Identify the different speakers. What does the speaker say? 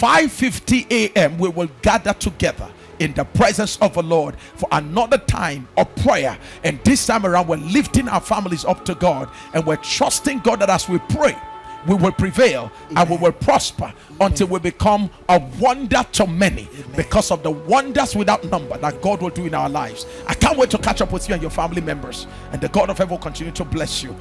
Speaker 1: 5:50 a.m. we will gather together in the presence of the Lord for another time of prayer. And this time around, we're lifting our families up to God and we're trusting God that as we pray, we will prevail and we will prosper until we become a wonder to many because of the wonders without number that God will do in our lives. I can't wait to catch up with you and your family members, and the God of heaven will continue to bless you.